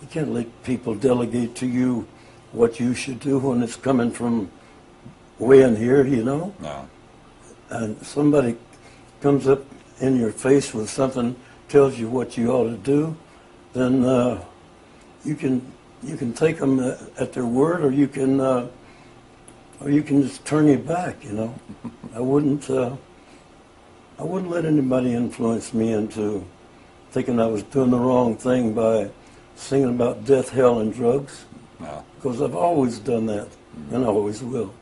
You can't let people delegate to you what you should do when it's coming from way in here, you know? No. And somebody comes up in your face with something, tells you what you ought to do, then uh, you can you can take them at their word, or you can uh, or you can just turn your back. You know, I wouldn't uh, I wouldn't let anybody influence me into thinking I was doing the wrong thing by singing about death, hell, and drugs, No. because I've always done that, and I always will.